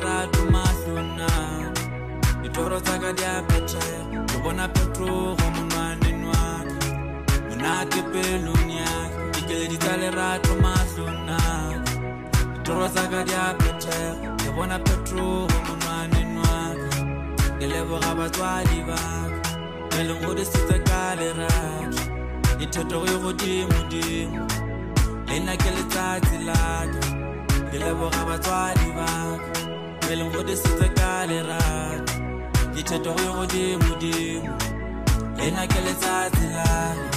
lerato mahlona ditoro tsaka di a phetega ke bona phetogo monwaneng waka monate pelong yaka dikeledi tsa lerato mahlona ditoro tsaka di a phetega ke bona phetogo monwaneng waka ke leboga batswadi baka beleng go disitse ka lerato dithetogo e godimodimo le nna ke letsatsi laka ke leboga batswadi baka beleng go disitse ka lerato. Dithetogo e godimodimo. Le nna ke letsatsi waiting